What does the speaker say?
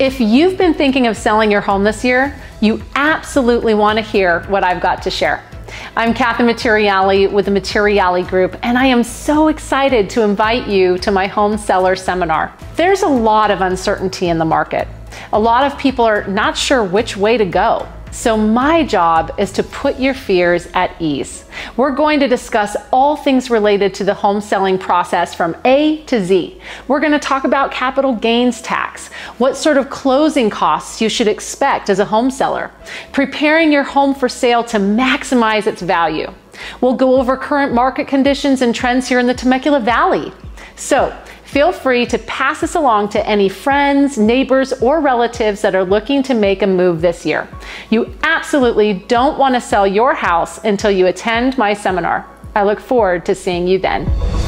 If you've been thinking of selling your home this year, you absolutely want to hear what I've got to share. I'm Kathy Materiale with the Materiale Group, and I am so excited to invite you to my home seller seminar. There's a lot of uncertainty in the market. A lot of people are not sure which way to go. So, my job is to put your fears at ease. We're going to discuss all things related to the home selling process from A to Z. We're going to talk about capital gains tax, what sort of closing costs you should expect as a home seller, preparing your home for sale to maximize its value. We'll go over current market conditions and trends here in the Temecula Valley. So, Feel free to pass this along to any friends, neighbors, or relatives that are looking to make a move this year. You absolutely don't want to sell your house until you attend my seminar. I look forward to seeing you then.